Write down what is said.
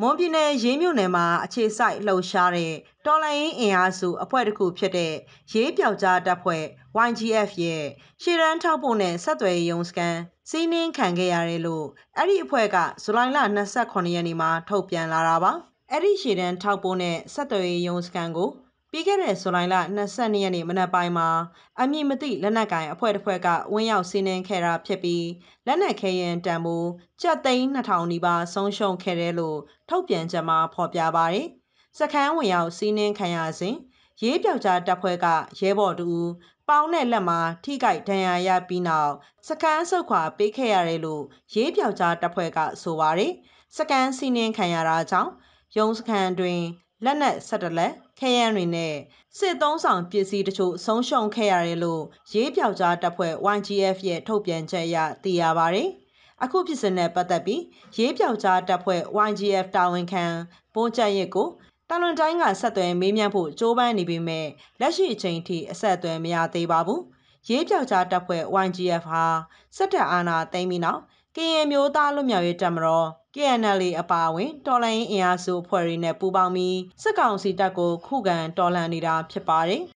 မွန်ပြည်နယ်ရေးမြို့နယ်မှာအခြေစိုက်လှုပ်ရှားတဲ့တော်လှန်ရေးအင်အားစုအဖွဲ့တစ်ခုဖြစ်တဲ့ရေးပြောက်ကြားတပ်ဖွဲ့ YGF ရဲ့ရှေ့တန်းထောက်ပို့နဲ့ဆက်သွယ်ရေးရုံးစခန်းစီးနင်းခံခဲ့ရတယ်လို့အဲ့ဒီအဖွဲ့ကဇူလိုင်လ29ရက်နေ့မှာထုတ်ပြန်လာတာပါအဲ့ဒီရှေ့တန်းထောက်ပို့နဲ့ဆက်သွယ်ရေးရုံးစခန်းကို ပြီးခဲ့တဲ့ဇူလိုင်လ22ရက်နေ့မနက်ပိုင်းမှာအမည်မသိလက်နက်ကင်အဖွဲ့တစ်ဖွဲ့ကဝင်းရောက်စီးနင်းခဲ့တာဖြစ်ပြီးလက်နက်ခဲယမ်းတံမိုးကျပ်သိန်း2000နီးပါးဆုံးရှုံးခဲ့တယ်လို့ထုတ်ပြန်ချက်မှာဖော်ပြပါတယ်။စခန်းဝင်ရောက်စီးနင်းခံရစဉ်ရေးပြောက်ကြားတပ်ဖွဲ့ကရဲဘော်တူပေါင်းတဲ့လက်မှာထိကြိုက်ဒဏ်ရာရပြီးနောက်စကန်းဆုတ်ခွာပေးခဲ့ရတယ်လို့ရေးပြောက်ကြားတပ်ဖွဲ့ကဆိုပါတယ်။စကန်းစီးနင်းခံရတာကြောင့်ရုံးစခန်းတွင် လက်နက်၁၁လက် ခဲယမ်းတွေနဲ့ စစ်သုံးဆောင်ပစ္စည်းတချို့ ဆုံးရှုံးခဲ့ရတယ်လို့ ရေးပြောက်ကြားတပ်ဖွဲ့ YGF ရဲ့ ထုတ်ပြန်ချက်အရ သိရပါတယ်။အခုဖြစ်စဉ်နဲ့ပတ်သက်ပြီး ရေးပြောက်ကြားတပ်ဖွဲ့ YGF တာဝန်ခံဘုံကျက်ရစ်ကိုတာလွန်တိုင်းက ဆက်သွယ်မေးမြန်းဖို့ ကြိုးပမ်းနေပေမဲ့ လက်ရှိအချိန်ထိ အဆက်အသွယ်မရသေးပါဘူး။ရေးပြောက်ကြားတပ်ဖွဲ့ YGF ဟာ စစ်တပ်အာဏာသိမ်းပြီးနောက် ကရင်မျိုးသားလူမျိုးရေးတပ်မတော် KNLA အပါအဝင် တော်လှန်ရေးအင်အားစုအဖွဲ့တွေနဲ့ ပူးပေါင်းပြီး စစ်ကောင်စီတပ်ကို ခုခံတော်လှန်နေတာဖြစ်ပါတယ်။